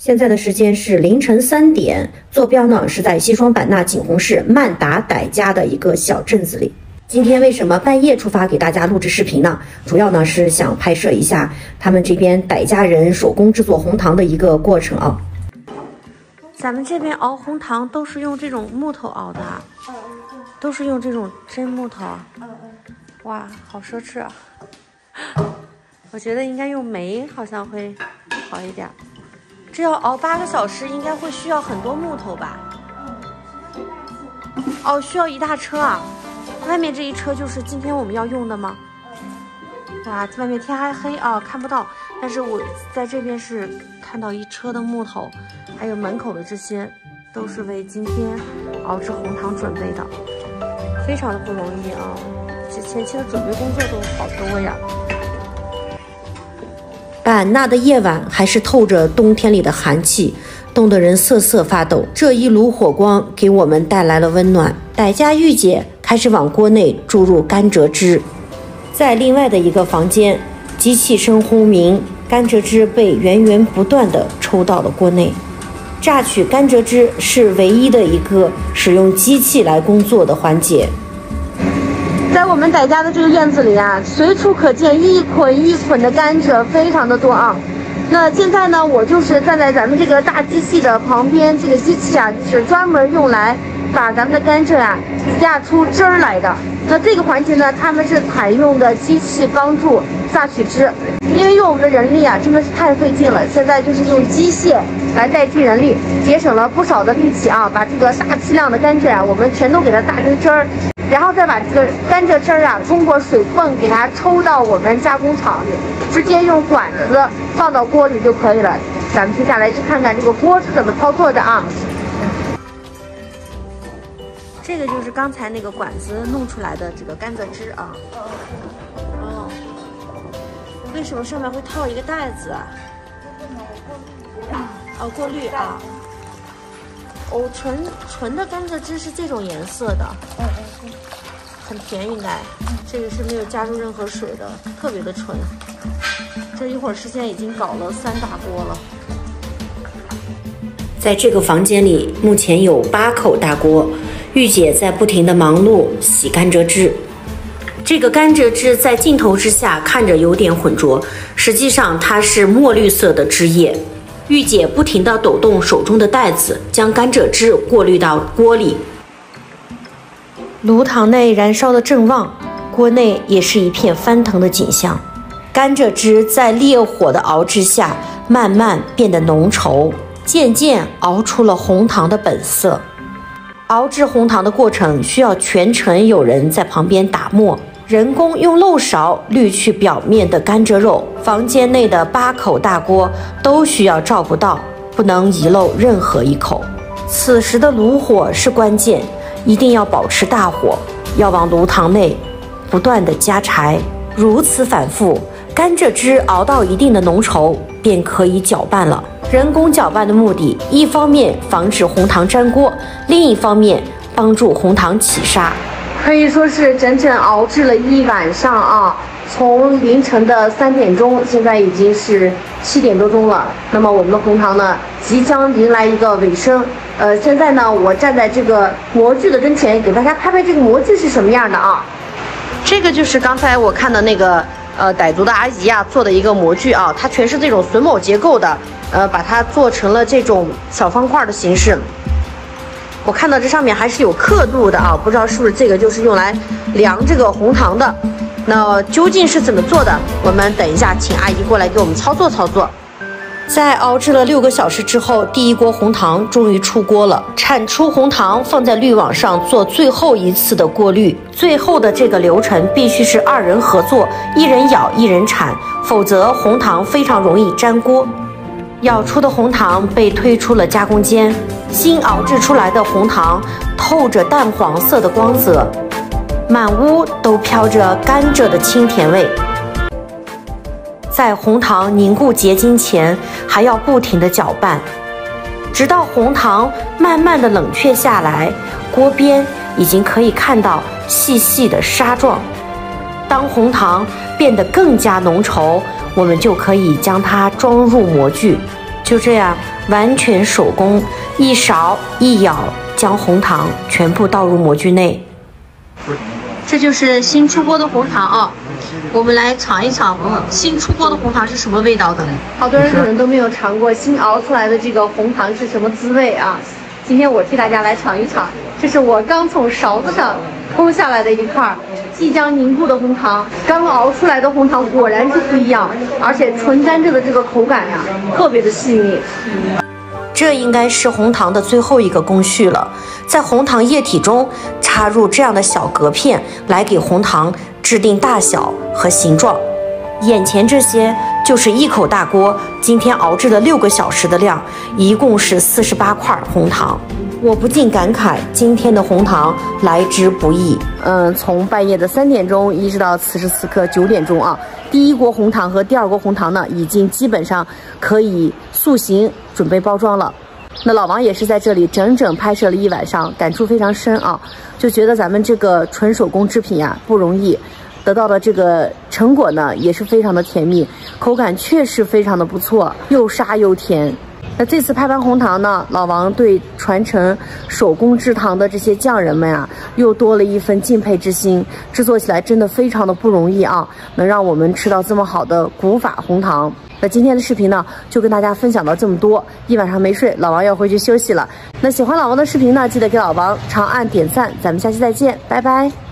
现在的时间是凌晨三点，坐标呢是在西双版纳景洪市曼达傣家的一个小镇子里。今天为什么半夜出发给大家录制视频呢？主要呢是想拍摄一下他们这边傣家人手工制作红糖的一个过程啊。咱们这边熬红糖都是用这种木头熬的，都是用这种真木头。哇，好奢侈啊！我觉得应该用煤好像会好一点。这要熬八个小时，应该会需要很多木头吧？哦，需要一大车啊！外面这一车就是今天我们要用的吗？哇，外面天还黑啊，看不到。但是我在这边是看到一车的木头，还有门口的这些，都是为今天熬制红糖准备的，非常的不容易啊！这前期的准备工作都好多呀。版纳的夜晚还是透着冬天里的寒气，冻得人瑟瑟发抖。这一炉火光给我们带来了温暖。傣家玉姐开始往锅内注入甘蔗汁，在另外的一个房间，机器声轰鸣，甘蔗汁被源源不断地抽到了锅内。榨取甘蔗汁是唯一的一个使用机器来工作的环节。我们傣家的这个院子里啊，随处可见一捆一捆的甘蔗，非常的多啊。那现在呢，我就是站在咱们这个大机器的旁边，这个机器啊就是专门用来把咱们的甘蔗啊榨出汁儿来的。那这个环节呢，他们是采用的机器帮助榨取汁，因为用我们的人力啊真的是太费劲了。现在就是用机械来代替人力，节省了不少的力气啊，把这个大批量的甘蔗啊，我们全都给它榨成汁儿。然后再把这个甘蔗汁儿啊，通过水泵给它抽到我们加工厂里，直接用管子放到锅里就可以了。咱们接下来去看看这个锅是怎么操作的啊。这个就是刚才那个管子弄出来的这个甘蔗汁啊。哦。为什么上面会套一个袋子？哦，过滤啊。哦，纯纯的甘蔗汁是这种颜色的，嗯嗯，很甜应该，这个是没有加入任何水的，特别的纯。这一会儿时间已经搞了三大锅了。在这个房间里，目前有八口大锅，玉姐在不停的忙碌洗甘蔗汁。这个甘蔗汁在镜头之下看着有点浑浊，实际上它是墨绿色的汁液。玉姐不停地抖动手中的袋子，将甘蔗汁过滤到锅里。炉膛内燃烧的正旺，锅内也是一片翻腾的景象。甘蔗汁在烈火的熬制下，慢慢变得浓稠，渐渐熬出了红糖的本色。熬制红糖的过程需要全程有人在旁边打磨。人工用漏勺滤去表面的甘蔗肉，房间内的八口大锅都需要照顾到，不能遗漏任何一口。此时的炉火是关键，一定要保持大火，要往炉膛内不断的加柴，如此反复，甘蔗汁熬到一定的浓稠，便可以搅拌了。人工搅拌的目的，一方面防止红糖粘锅，另一方面帮助红糖起沙。可以说是整整熬制了一晚上啊！从凌晨的三点钟，现在已经是七点多钟了。那么我们的红糖呢，即将迎来一个尾声。呃，现在呢，我站在这个模具的跟前，给大家拍拍这个模具是什么样的啊？这个就是刚才我看的那个呃傣族的阿姨啊做的一个模具啊，它全是这种榫卯结构的，呃，把它做成了这种小方块的形式。我看到这上面还是有刻度的啊，不知道是不是这个就是用来量这个红糖的。那究竟是怎么做的？我们等一下请阿姨过来给我们操作操作。在熬制了六个小时之后，第一锅红糖终于出锅了。产出红糖放在滤网上做最后一次的过滤，最后的这个流程必须是二人合作，一人舀一人铲，否则红糖非常容易粘锅。舀出的红糖被推出了加工间，新熬制出来的红糖透着淡黄色的光泽，满屋都飘着甘蔗的清甜味。在红糖凝固结晶前，还要不停地搅拌，直到红糖慢慢的冷却下来，锅边已经可以看到细细的沙状。当红糖变得更加浓稠，我们就可以将它装入模具。就这样完全手工，一勺一舀将红糖全部倒入模具内。这就是新出锅的红糖啊，我们来尝一尝新出锅的红糖是什么味道的。好多人可能都没有尝过新熬出来的这个红糖是什么滋味啊？今天我替大家来尝一尝，这是我刚从勺子上抠下来的一块即将凝固的红糖，刚熬出来的红糖果然是不一样，而且纯甘蔗的这个口感呀，特别的细腻。这应该是红糖的最后一个工序了，在红糖液体中插入这样的小隔片，来给红糖制定大小和形状。眼前这些就是一口大锅今天熬制了六个小时的量，一共是四十八块红糖。我不禁感慨，今天的红糖来之不易。嗯，从半夜的三点钟一直到此时此刻九点钟啊，第一锅红糖和第二锅红糖呢，已经基本上可以塑形，准备包装了。那老王也是在这里整整拍摄了一晚上，感触非常深啊，就觉得咱们这个纯手工制品呀不容易，得到的这个成果呢也是非常的甜蜜，口感确实非常的不错，又沙又甜。那这次拍完红糖呢，老王对传承手工制糖的这些匠人们啊，又多了一份敬佩之心。制作起来真的非常的不容易啊，能让我们吃到这么好的古法红糖。那今天的视频呢，就跟大家分享到这么多。一晚上没睡，老王要回去休息了。那喜欢老王的视频呢，记得给老王长按点赞。咱们下期再见，拜拜。